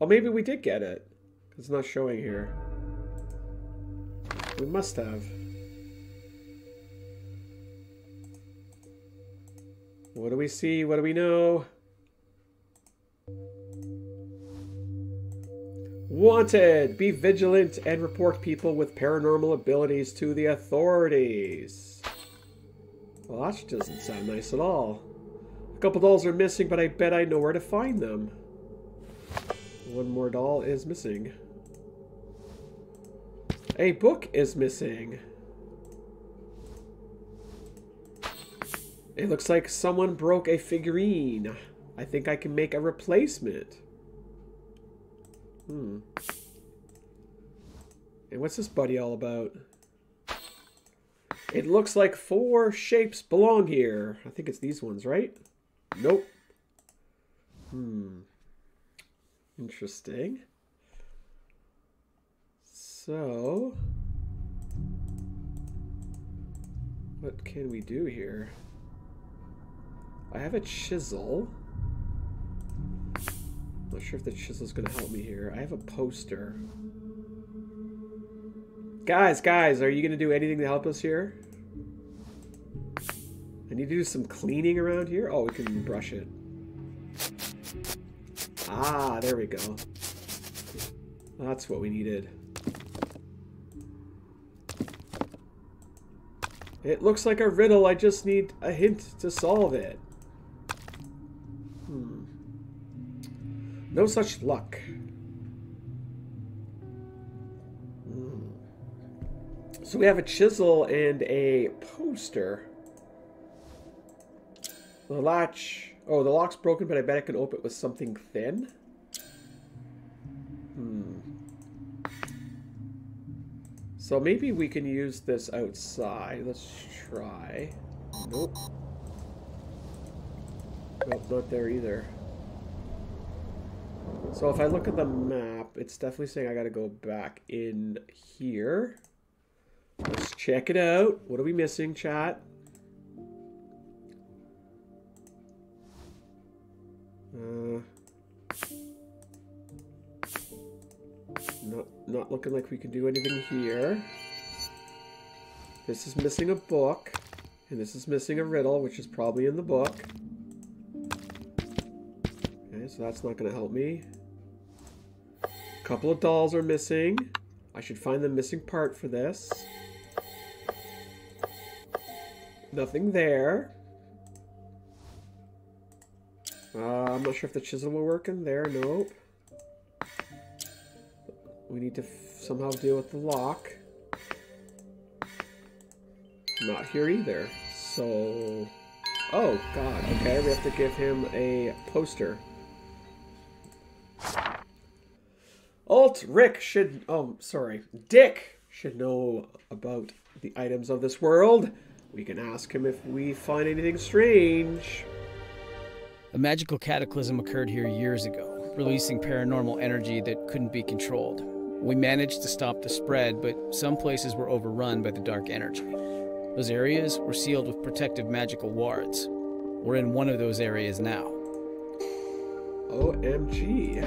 Oh, maybe we did get it. It's not showing here. We must have. What do we see? What do we know? Wanted! Be vigilant and report people with paranormal abilities to the authorities. Well, that doesn't sound nice at all. A couple dolls are missing, but I bet I know where to find them. One more doll is missing. A book is missing. It looks like someone broke a figurine. I think I can make a replacement. Hmm. And what's this buddy all about? It looks like four shapes belong here. I think it's these ones, right? Nope. Hmm. Interesting. So... What can we do here? I have a chisel. Not sure if the chisel's gonna help me here. I have a poster. Guys, guys, are you gonna do anything to help us here? I need to do some cleaning around here. Oh, we can brush it. Ah, there we go. That's what we needed. It looks like a riddle. I just need a hint to solve it. Hmm. No such luck. Hmm. So we have a chisel and a poster. The latch... Oh, the lock's broken, but I bet I can open it with something thin. Hmm. So maybe we can use this outside. Let's try. Nope. Nope, not there either. So if I look at the map, it's definitely saying I gotta go back in here. Let's check it out. What are we missing, chat? Uh, not, not looking like we can do anything here. This is missing a book. And this is missing a riddle, which is probably in the book. Okay, so that's not going to help me. A couple of dolls are missing. I should find the missing part for this. Nothing there. Uh, I'm not sure if the chisel will work in there. Nope. We need to somehow deal with the lock. Not here either. So... Oh, God. Okay, we have to give him a poster. Alt Rick should... Oh, sorry. Dick should know about the items of this world. We can ask him if we find anything strange. A magical cataclysm occurred here years ago, releasing paranormal energy that couldn't be controlled. We managed to stop the spread, but some places were overrun by the dark energy. Those areas were sealed with protective magical wards. We're in one of those areas now. OMG.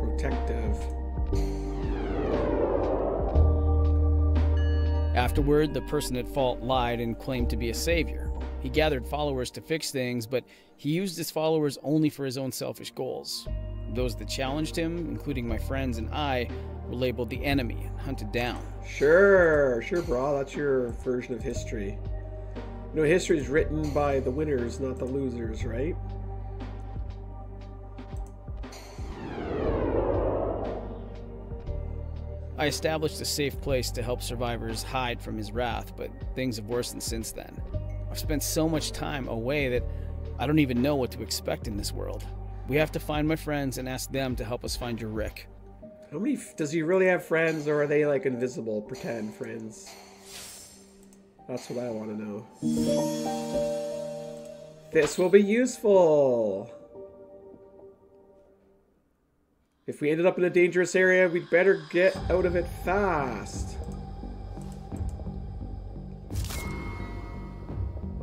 Protective. Afterward, the person at fault lied and claimed to be a savior. He gathered followers to fix things, but he used his followers only for his own selfish goals. Those that challenged him, including my friends and I, were labeled the enemy and hunted down. Sure, sure, bro. That's your version of history. You know, history is written by the winners, not the losers, right? I established a safe place to help survivors hide from his wrath, but things have worsened since then. I've spent so much time away that I don't even know what to expect in this world. We have to find my friends and ask them to help us find your Rick. How many does he really have friends, or are they like invisible, pretend friends? That's what I want to know. This will be useful. If we ended up in a dangerous area, we'd better get out of it fast.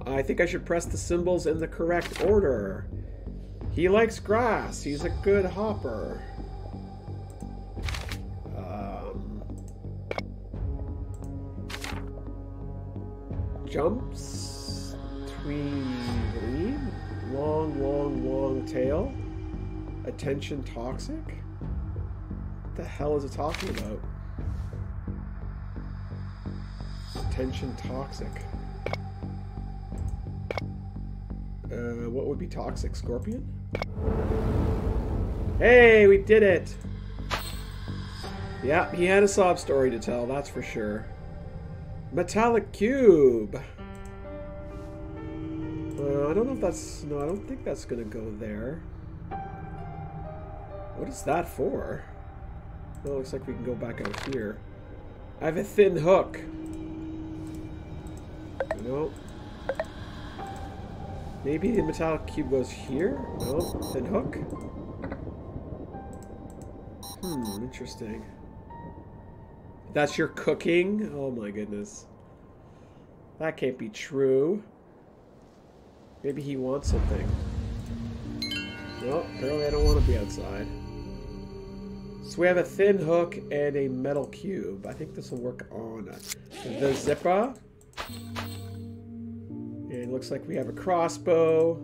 I think I should press the symbols in the correct order. He likes grass. He's a good hopper. Um, jumps between long, long, long tail. Attention toxic. What the hell is it talking about? Attention toxic. Uh, what would be toxic? Scorpion? Hey, we did it! Yeah, he had a sob story to tell, that's for sure. Metallic cube! Uh, I don't know if that's... No, I don't think that's gonna go there. What is that for? Well, looks like we can go back out here. I have a thin hook. Nope. Maybe the metallic cube goes here? No, thin hook. Hmm, interesting. That's your cooking? Oh my goodness. That can't be true. Maybe he wants something. No, apparently I don't want to be outside. So we have a thin hook and a metal cube. I think this will work on the zipper. And looks like we have a crossbow.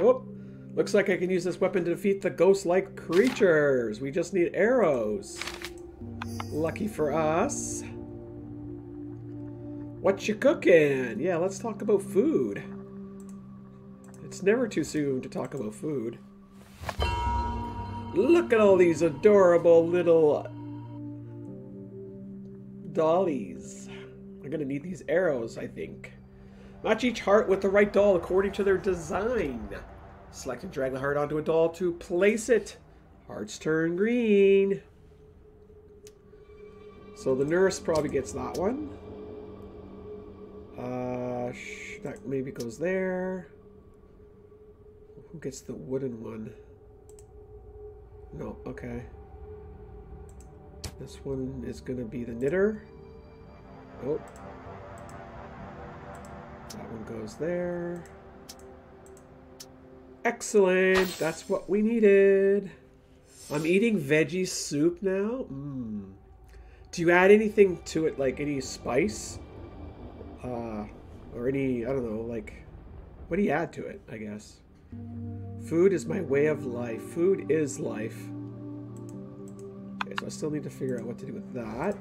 Oh, looks like I can use this weapon to defeat the ghost-like creatures. We just need arrows. Lucky for us. What you cooking? Yeah, let's talk about food. It's never too soon to talk about food. Look at all these adorable little dollies. I'm gonna need these arrows, I think. Match each heart with the right doll according to their design. Select and drag the heart onto a doll to place it. Hearts turn green. So the nurse probably gets that one. Uh, that maybe goes there. Who gets the wooden one? No, okay. This one is going to be the knitter. Oh. That one goes there. Excellent! That's what we needed. I'm eating veggie soup now. Mm. Do you add anything to it, like any spice? Uh, or any, I don't know, like, what do you add to it, I guess? Food is my way of life. Food is life. Okay, so I still need to figure out what to do with that.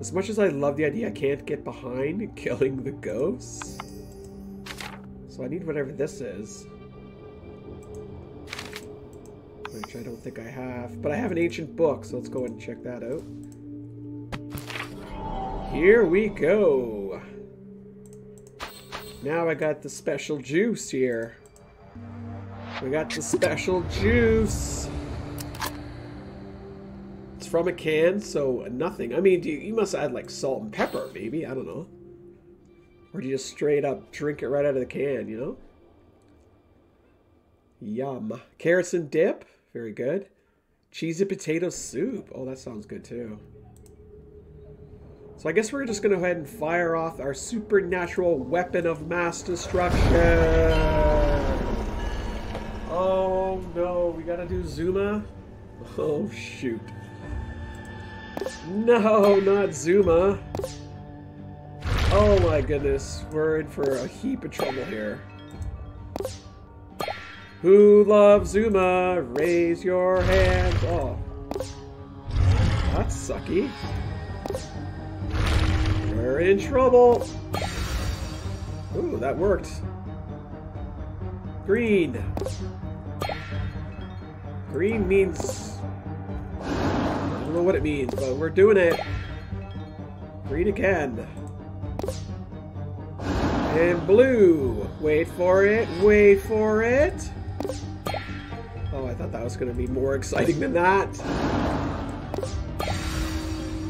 As much as I love the idea, I can't get behind killing the ghosts. So I need whatever this is. Which I don't think I have. But I have an ancient book, so let's go and check that out. Here we go. Now I got the special juice here. We got the special juice. It's from a can, so nothing. I mean, you, you must add like salt and pepper, maybe. I don't know. Or do you just straight up drink it right out of the can, you know? Yum. Carrots and dip. Very good. Cheesy potato soup. Oh, that sounds good too. So I guess we're just going to go ahead and fire off our supernatural weapon of mass destruction. Oh no, we gotta do Zuma? Oh shoot. No, not Zuma. Oh my goodness, we're in for a heap of trouble here. Who loves Zuma? Raise your hand. Oh. That's sucky. We're in trouble. Ooh, that worked. Green. Green means... I don't know what it means, but we're doing it. Green again. And blue. Wait for it. Wait for it. Oh, I thought that was going to be more exciting than that.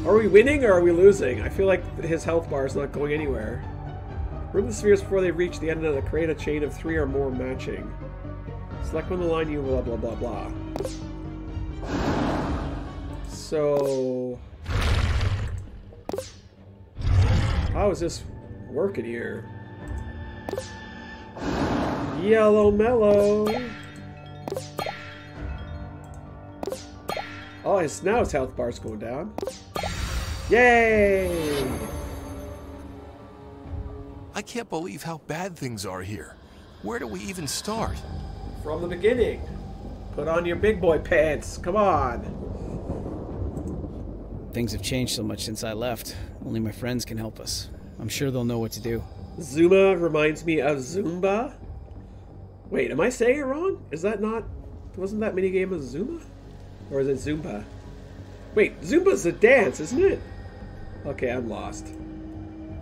Are we winning or are we losing? I feel like his health bar is not going anywhere. Remove the spheres before they reach the end of the create a chain of three or more matching. Select one the line you blah blah blah blah. So How is this working here? Yellow mellow. Oh, his now his health bar's going down. Yay! I can't believe how bad things are here. Where do we even start? From the beginning. Put on your big boy pants. Come on. Things have changed so much since I left. Only my friends can help us. I'm sure they'll know what to do. Zuma reminds me of Zumba. Wait, am I saying it wrong? Is that not... Wasn't that minigame a Zuma? Or is it Zumba? Wait, Zumba's a dance, isn't it? Okay, I'm lost.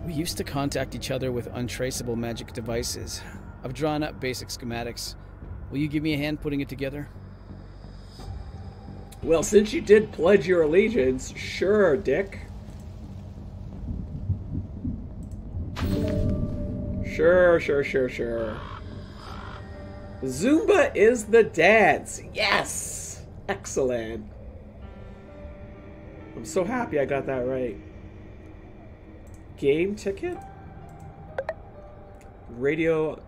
We used to contact each other with untraceable magic devices. I've drawn up basic schematics. Will you give me a hand putting it together? Well, since you did pledge your allegiance, sure, Dick. Sure, sure, sure, sure. Zumba is the dance. Yes! Excellent. I'm so happy I got that right. Game ticket? Radio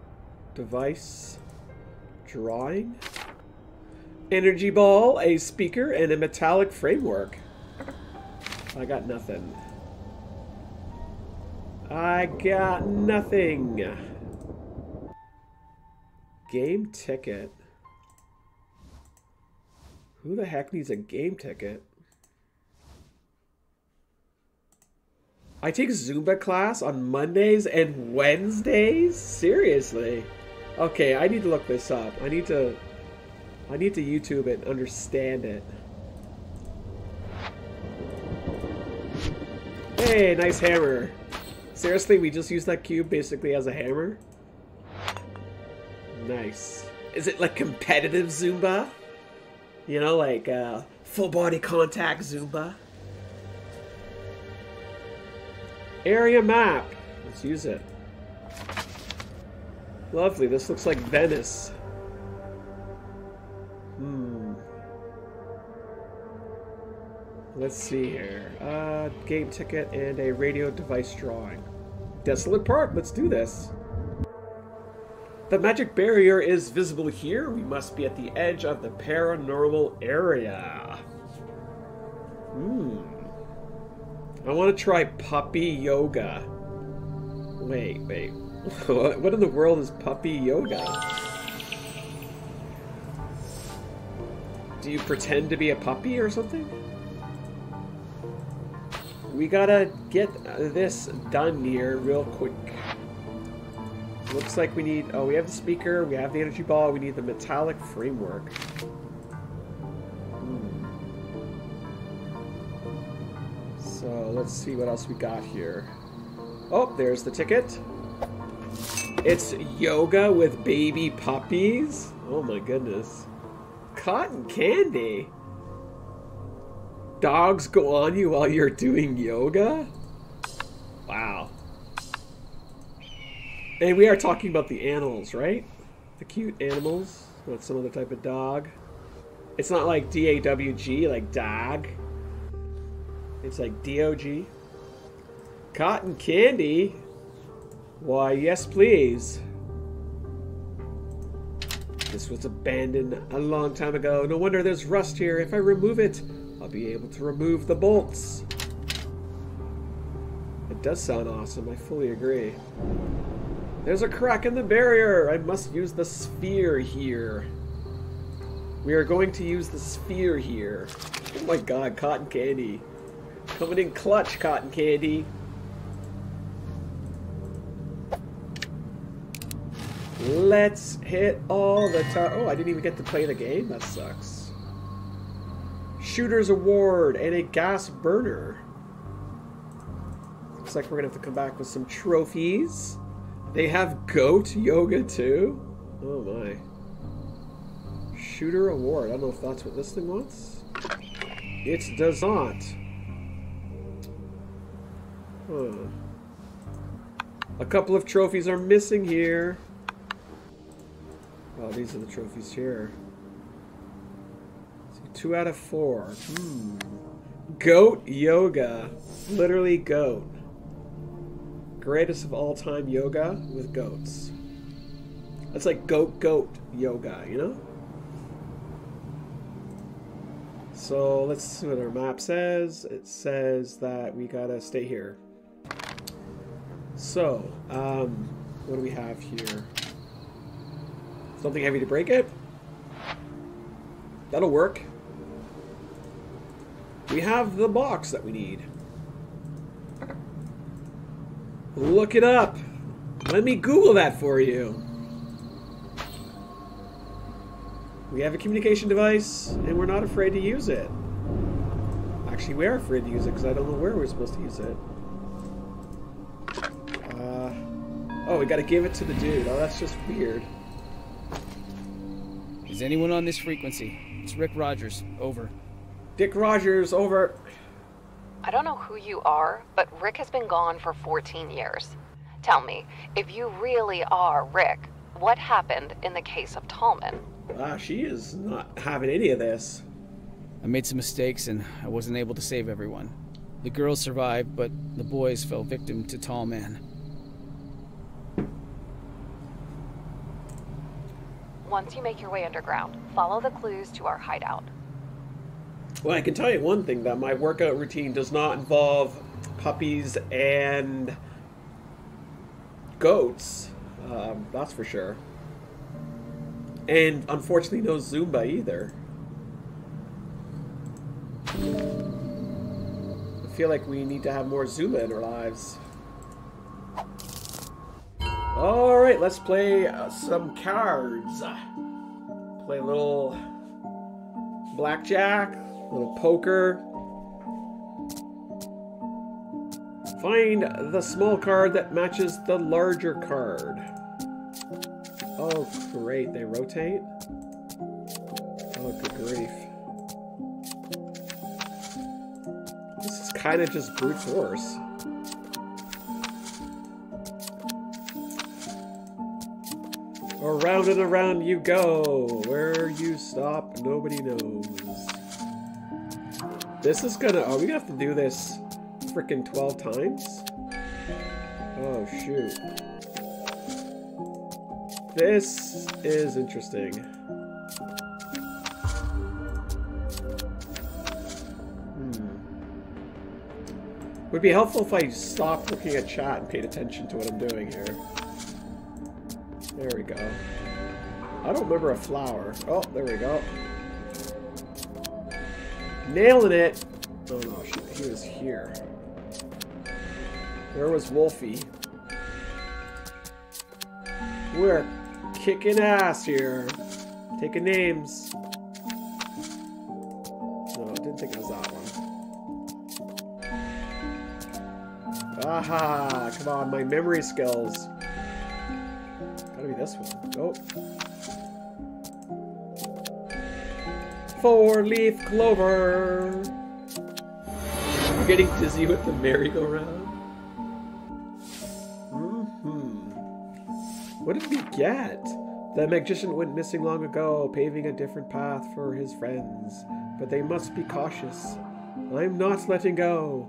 device drawing? Energy ball, a speaker, and a metallic framework. I got nothing. I got nothing. Game ticket. Who the heck needs a game ticket? I take Zumba class on Mondays and Wednesdays? Seriously? Okay, I need to look this up. I need to I need to YouTube it and understand it. Hey, nice hammer. Seriously, we just use that cube basically as a hammer? Nice. Is it like competitive Zumba? You know, like uh, full body contact Zumba? Area map. Let's use it. Lovely. This looks like Venice. Hmm. Let's see here. Uh, game ticket and a radio device drawing. Desolate Park. Let's do this. The magic barrier is visible here. We must be at the edge of the paranormal area. Hmm. I want to try puppy yoga. Wait, wait. what in the world is puppy yoga? Do you pretend to be a puppy or something? We gotta get this done here real quick. Looks like we need... Oh, we have the speaker, we have the energy ball, we need the metallic framework. Let's see what else we got here. Oh, there's the ticket. It's yoga with baby puppies? Oh my goodness. Cotton candy? Dogs go on you while you're doing yoga? Wow. And we are talking about the animals, right? The cute animals, not some other type of dog. It's not like D-A-W-G, like dog. It's like D-O-G. Cotton candy? Why, yes please. This was abandoned a long time ago. No wonder there's rust here. If I remove it, I'll be able to remove the bolts. It does sound awesome. I fully agree. There's a crack in the barrier. I must use the sphere here. We are going to use the sphere here. Oh my god, cotton candy. Coming in clutch, cotton candy. Let's hit all the time. Oh, I didn't even get to play the game? That sucks. Shooter's Award and a gas burner. Looks like we're gonna have to come back with some trophies. They have goat yoga too? Oh my. Shooter Award. I don't know if that's what this thing wants. It does not. Huh. A couple of trophies are missing here. Oh, these are the trophies here. Two out of four. Hmm. Goat yoga. Literally goat. Greatest of all time yoga with goats. That's like goat goat yoga, you know? So let's see what our map says. It says that we gotta stay here. So, um, what do we have here? Something heavy to break it? That'll work. We have the box that we need. Look it up. Let me Google that for you. We have a communication device, and we're not afraid to use it. Actually, we are afraid to use it because I don't know where we're supposed to use it. Oh, we gotta give it to the dude. Oh, that's just weird. Is anyone on this frequency? It's Rick Rogers. Over. Dick Rogers, over. I don't know who you are, but Rick has been gone for 14 years. Tell me, if you really are Rick, what happened in the case of Tallman? Ah, she is not having any of this. I made some mistakes and I wasn't able to save everyone. The girls survived, but the boys fell victim to Tall Once you make your way underground, follow the clues to our hideout. Well, I can tell you one thing that my workout routine does not involve puppies and goats. Um, that's for sure. And unfortunately, no Zumba either. I feel like we need to have more Zumba in our lives. Alright, let's play uh, some cards. Play a little blackjack, a little poker. Find the small card that matches the larger card. Oh, great. They rotate? Oh, good grief. This is kind of just brute force. Around and around you go. Where you stop, nobody knows. This is gonna... Are we gonna have to do this freaking 12 times? Oh, shoot. This is interesting. Hmm. Would be helpful if I stopped looking at chat and paid attention to what I'm doing here. There we go. I don't remember a flower. Oh, there we go. Nailing it! Oh no, he was here. Where was Wolfie? We're kicking ass here. Taking names. No, I didn't think it was that one. Aha! Come on, my memory skills. This one. Go. Four-leaf clover. I'm getting dizzy with the merry-go-round. Mm-hmm. What did we get? The magician went missing long ago, paving a different path for his friends. But they must be cautious. I'm not letting go,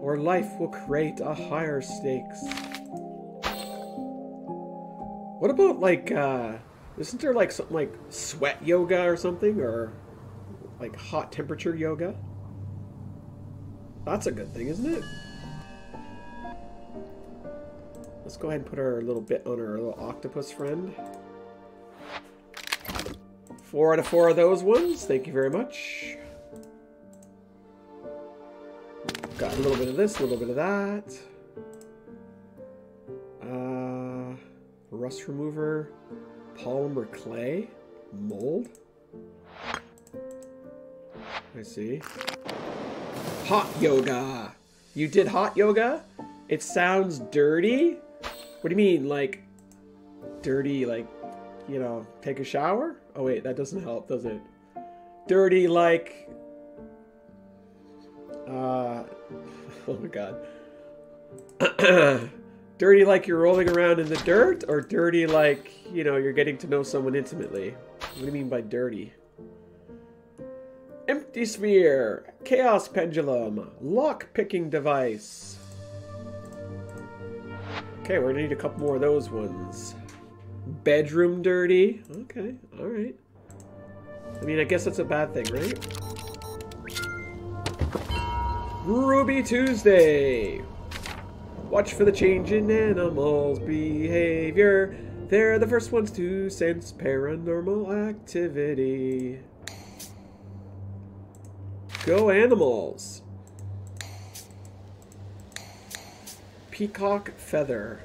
or life will create a higher stakes. What about like, uh, isn't there like something like sweat yoga or something, or like hot temperature yoga? That's a good thing, isn't it? Let's go ahead and put our little bit on our little octopus friend. Four out of four of those ones. Thank you very much. Got a little bit of this, a little bit of that. Rust remover, polymer clay, mold. I see. Hot yoga. You did hot yoga? It sounds dirty? What do you mean, like, dirty, like, you know, take a shower? Oh wait, that doesn't help, does it? Dirty, like, uh, oh my god. dirty like you're rolling around in the dirt, or dirty like, you know, you're getting to know someone intimately? What do you mean by dirty? Empty sphere. Chaos pendulum. Lock picking device. Okay, we're gonna need a couple more of those ones. Bedroom dirty. Okay, alright. I mean, I guess that's a bad thing, right? Ruby Tuesday. Watch for the change in animals' behavior. They're the first ones to sense paranormal activity. Go animals. Peacock feather.